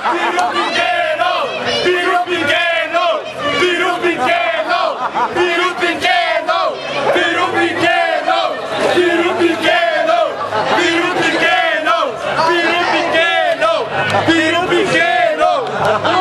Piru pequeno! piru pequeno! piru pequeno! piru pequeno! piru pequeno! piru pequeno! piru pequeno! piru pequeno! piru pequeno!